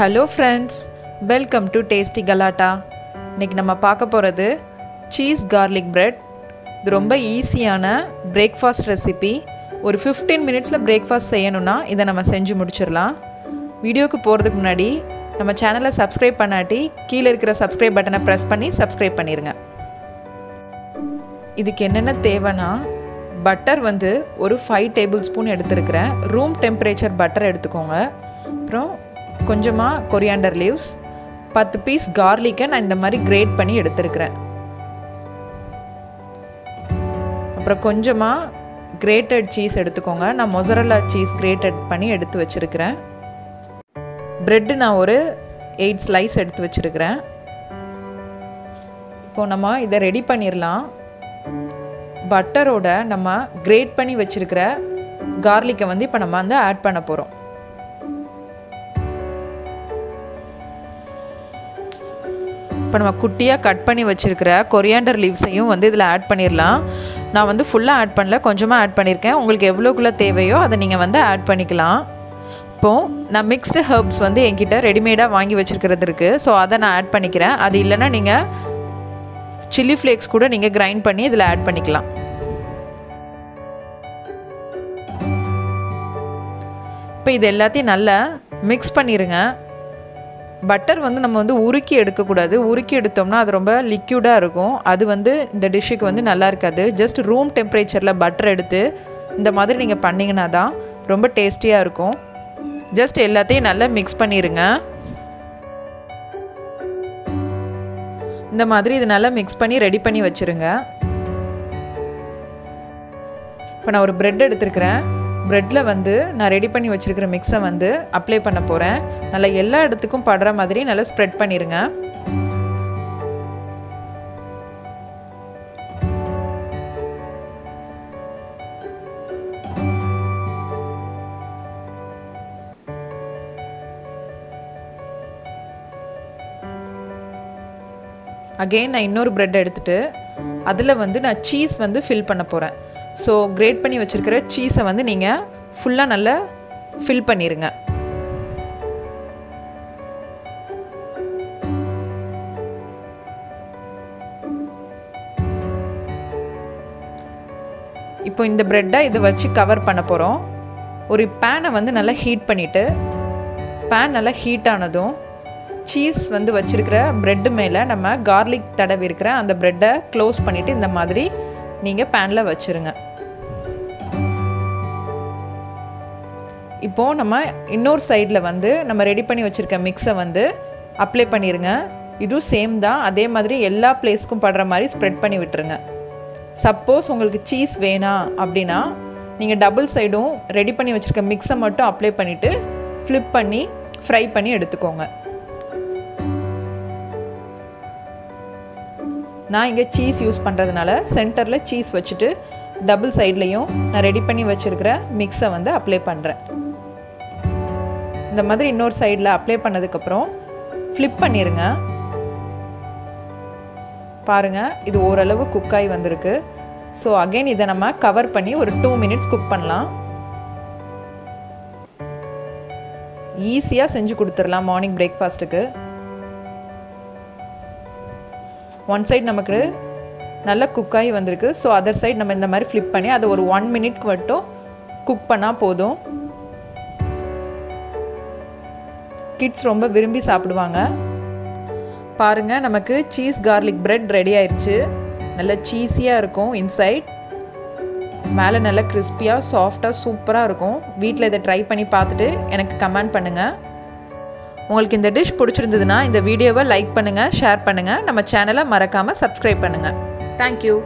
Hello friends welcome to Tasty Galatta இன்றைக்கி நம்ம பார்க்க போகிறது சீஸ் கார்லிக் பிரெட் இது ரொம்ப ஈஸியான பிரேக்ஃபாஸ்ட் ரெசிபி ஒரு ஃபிஃப்டீன் மினிட்ஸில் பிரேக்ஃபாஸ்ட் செய்யணும்னா இதை நம்ம செஞ்சு முடிச்சிடலாம். வீடியோக்கு போகிறதுக்கு முன்னாடி நம்ம சேனலை சப்ஸ்கிரைப் பண்ணாட்டி கீழே இருக்கிற சப்ஸ்கிரைப் பட்டனை ப்ரெஸ் பண்ணி சப்ஸ்கிரைப் பண்ணிடுங்க இதுக்கு என்னென்ன தேவைன்னா பட்டர் வந்து ஒரு ஃபைவ் டேபிள் ஸ்பூன் எடுத்துருக்கிறேன். ரூம் டெம்பரேச்சர் பட்டர் எடுத்துக்கோங்க. அப்புறம் கொஞ்சமாக கொரியாண்டர் லீவ்ஸ் பத்து பீஸ் கார்லிக்கை நான் இந்த மாதிரி கிரேட் பண்ணி எடுத்துருக்கிறேன். அப்புறம் கொஞ்சமாக கிரேட்டட் சீஸ் எடுத்துக்கோங்க. நான் மொசரல்லா சீஸ் கிரேட்டட் பண்ணி எடுத்து வச்சுருக்கிறேன். ப்ரெட்டு நான் ஒரு எயிட் ஸ்லைஸ் எடுத்து வச்சுருக்கிறேன். இப்போது நம்ம இதை ரெடி பண்ணிடலாம் பட்டரோட நம்ம கிரேட் பண்ணி வச்சுருக்கிற கார்லிக்கை வந்து இப்போ நம்ம வந்து ஆட் பண்ண போகிறோம் இப்போ நம்ம குட்டியாக கட் பண்ணி வச்சுருக்கிற கொரியாண்டர் லீவ்ஸையும் வந்து இதில் ஆட் பண்ணிடலாம் நான் வந்து ஃபுல்லாக ஆட் பண்ணல கொஞ்சமாக ஆட் பண்ணியிருக்கேன் உங்களுக்கு எவ்வளோக்குள்ளே தேவையோ அதை நீங்கள் வந்து ஆட் பண்ணிக்கலாம். இப்போது நான் மிக்ஸ்டு ஹர்ப்ஸ் வந்து என்கிட்ட ரெடிமேடாக வாங்கி வச்சுருக்கிறது இருக்குது ஸோ அதை நான் ஆட் பண்ணிக்கிறேன். அது இல்லைன்னா நீங்கள் சில்லி ஃப்ளேக்ஸ் கூட நீங்கள் கிரைண்ட் பண்ணி இதில் ஆட் பண்ணிக்கலாம். இப்போ இது எல்லாத்தையும் நல்லா மிக்ஸ் பண்ணிடுங்க பட்டர் வந்து நம்ம வந்து உருக்கி எடுக்கக்கூடாது. உருக்கி எடுத்தோம்னா அது ரொம்ப லிக்யூடாக இருக்கும். அது வந்து இந்த டிஷ்ஷுக்கு வந்து நல்லா இருக்காது. ஜஸ்ட் ரூம் டெம்பரேச்சரில் பட்டர் எடுத்து இந்த மாதிரி நீங்கள் பண்ணிங்கன்னா தான் ரொம்ப டேஸ்டியாக இருக்கும். ஜஸ்ட் எல்லாத்தையும் நல்லா மிக்ஸ் பண்ணிடுங்க இந்த மாதிரி இது நல்லா மிக்ஸ் பண்ணி ரெடி பண்ணி வச்சுருங்க. இப்போ நான் ஒரு ப்ரெட் எடுத்துருக்கிறேன். ப்ரெட்டில் வந்து நான் ரெடி பண்ணி வச்சுருக்கிற மிக்ஸை வந்து அப்ளை பண்ண போகிறேன் நல்லா எல்லா இடத்துக்கும் படுற மாதிரி நல்லா ஸ்ப்ரெட் பண்ணிடுங்க அகெயின் நான் இன்னொரு ப்ரெட் எடுத்துகிட்டு அதில் வந்து நான் சீஸ் வந்து ஃபில் பண்ண போகிறேன் ஸோ கிரேட் பண்ணி வச்சுருக்கிற சீஸை வந்து நீங்கள் ஃபுல்லாக நல்லா ஃபில் பண்ணிடுங்க இப்போ இந்த ப்ரெட்டை இதை வச்சு கவர் பண்ண போகிறோம் ஒரு பேனை வந்து நல்லா ஹீட் பண்ணிவிட்டு பேன் நல்லா ஹீட் ஆனதும் சீஸ் வந்து வச்சுருக்கிற ப்ரெட்டு மேலே நம்ம கார்லிக் தடவி இருக்கிற அந்த ப்ரெட்டை க்ளோஸ் பண்ணிவிட்டு இந்த மாதிரி நீங்கள் பேனில் வச்சுருங்க. இப்போது நம்ம இன்னொரு சைடில் வந்து நம்ம ரெடி பண்ணி வச்சுருக்க மிக்ஸை வந்து அப்ளை பண்ணிடுங்க இதுவும் சேம் தான். அதே மாதிரி எல்லா பிளேஸ்க்கும் படுற மாதிரி ஸ்ப்ரெட் பண்ணி விட்டுருங்க. சப்போஸ் உங்களுக்கு சீஸ் வேணாம் அப்படின்னா நீங்கள் டபுள் சைடும் ரெடி பண்ணி வச்சுருக்க மிக்ஸை மட்டும் அப்ளை பண்ணிவிட்டு ஃப்ளிப் பண்ணி ஃப்ரை பண்ணி எடுத்துக்கோங்க. நான் இங்கே சீஸ் யூஸ் பண்ணுறதுனால சென்டரில் சீஸ் வச்சுட்டு டபுள் சைட்லேயும் நான் ரெடி பண்ணி வச்சுருக்கிற மிக்ஸை வந்து அப்ளை பண்ணுறேன் இந்த மாதிரி இன்னொரு சைடில் அப்ளை பண்ணதுக்கப்புறம் ஃப்ளிப் பண்ணிடுங்க பாருங்கள் இது ஓரளவு குக்காகி வந்திருக்கு. ஸோ அகெயின் இதை நம்ம கவர் பண்ணி ஒரு டூ மினிட்ஸ் குக் பண்ணலாம். ஈஸியாக செஞ்சு கொடுத்துடலாம் மார்னிங் பிரேக்ஃபாஸ்ட்டுக்கு ஒன் சைட் நமக்கு நல்லா குக்காகி வந்திருக்கு. ஸோ அதர் சைட் நம்ம இந்த மாதிரி ஃப்ளிப் பண்ணி அதை ஒரு ஒன் மினிட்க்கு மட்டும் குக் பண்ணால் போதும். கிட்ஸ் ரொம்ப விரும்பி சாப்பிடுவாங்க. பாருங்கள் நமக்கு சீஸ் கார்லிக் பிரெட் ரெடி ஆயிடுச்சு நல்ல சீஸியாக இருக்கும் இன்சைட் மேலே நல்லா கிறிஸ்பியாக சாஃப்டாக சூப்பராக இருக்கும். வீட்டில் இதை ட்ரை பண்ணி பார்த்துட்டு எனக்கு கமெண்ட் பண்ணுங்கள் உங்களுக்கு இந்த டிஷ் பிடிச்சிருந்ததுன்னா இந்த வீடியோவை லைக் பண்ணுங்கள் ஷேர் பண்ணுங்கள் நம்ம சேனலை மறக்காமல் சப்ஸ்கிரைப் பண்ணுங்கள் தேங்க்யூ